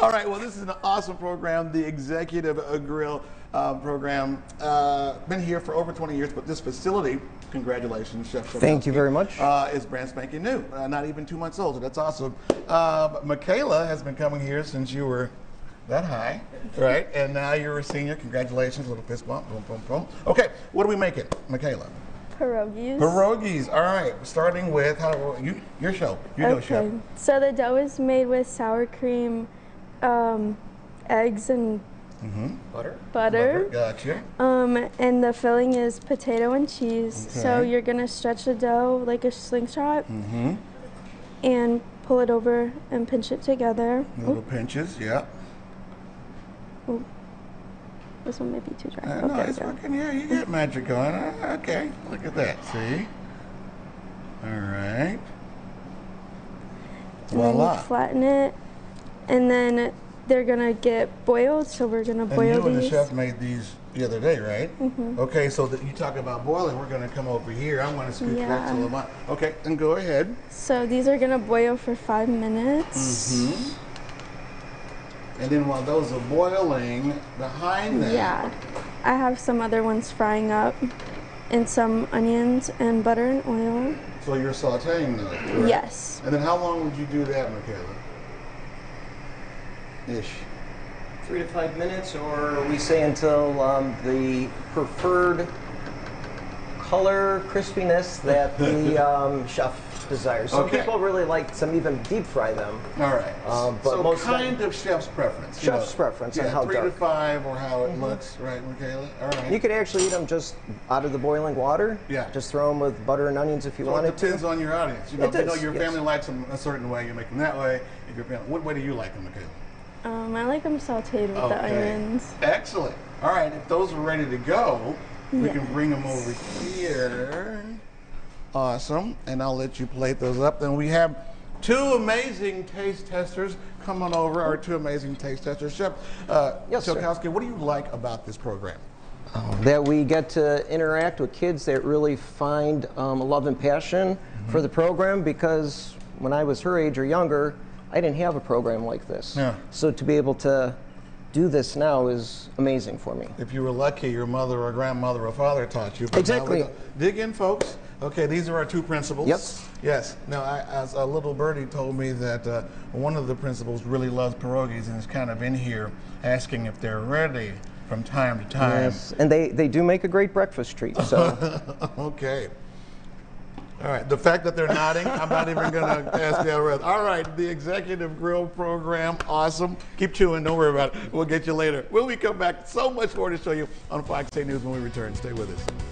All right, well, this is an awesome program, the Executive Grille uh, program. Uh, been here for over 20 years, but this facility, congratulations, Chef. Thank you very much. Uh, is brand spanking new, uh, not even two months old, so that's awesome. Uh, Michaela has been coming here since you were that high, right? And now you're a senior. Congratulations, little fist bump, boom, boom, boom. Okay, what are we making, Michaela? Pierogies. Pierogies. All right, starting with how you your show. You know, chef. Okay. So the dough is made with sour cream, um, eggs, and Butter. butter. Gotcha. Um, and the filling is potato and cheese. So you're gonna stretch the dough like a slingshot Mm-hmm. and pull it over and pinch it together. Little pinches. Yeah. This one may be too dry. Uh, no, okay, it's go. working. Yeah, you got magic going. Uh, okay, look at that. See. All right. And then Voila. you flatten it, and then they're gonna get boiled. So we're gonna And boil you and the chef made these the other day, right? Mm-hmm. Okay, so that you talk about boiling, we're going to come over here. I'm going to scoot that to Yeah. Lamont. Okay, and go ahead. So these are gonna boil for five minutes. Mm-hmm. And then while those are boiling, behind that, Yeah. I have some other ones frying up, and some onions and butter and oil. so you're sautéing those. correct? Yes. And then how long would you do that, Michaela? Ish. Three to five minutes, or we say until um, the preferred color crispiness that the um, chef desires. Some Okay. people really like some even deep fry them. All right. Um, but so most kind of chef's preference. Chef's preference on yeah, how three dark. to five or how it looks, right, Michaela? All right. You could actually eat them just out of the boiling water. Yeah. Just throw them with butter and onions if you so it depends to. on your audience. You know, It if you know your yes. family likes them a certain way, you make them that way. If your family, what way do you like them, Michaela? Um, I like them sauteed with the onions. Excellent. All right, if those are ready to go, we Yeah. can bring them over here. Awesome. And I'll let you plate those up. Then we have two amazing taste testers coming over, our two amazing taste testers. Chef uh, Yes, sir. Chilkowski, what do you like about this program? that we get to interact with kids that really find um, a love and passion for the program because when I was her age or younger, I didn't have a program like this. Yeah. So to be able to do this now is amazing for me. If you were lucky, your mother or grandmother or father taught you. Exactly. Dig in, folks. Okay, these are our two principals. Yep. Yes. Now, I, as a little birdie told me that uh, one of the principals really loves pierogies and is kind of in here asking if they're ready from time to time. Yes. And they, they do make a great breakfast treat. So okay. All right. The fact that they're nodding, I'm not even going to ask the rest. All right. The Executive Grille program, awesome. Keep chewing. Don't worry about it. We'll get you later. When we come back, so much more to show you on Fox 8 News when we return. Stay with us.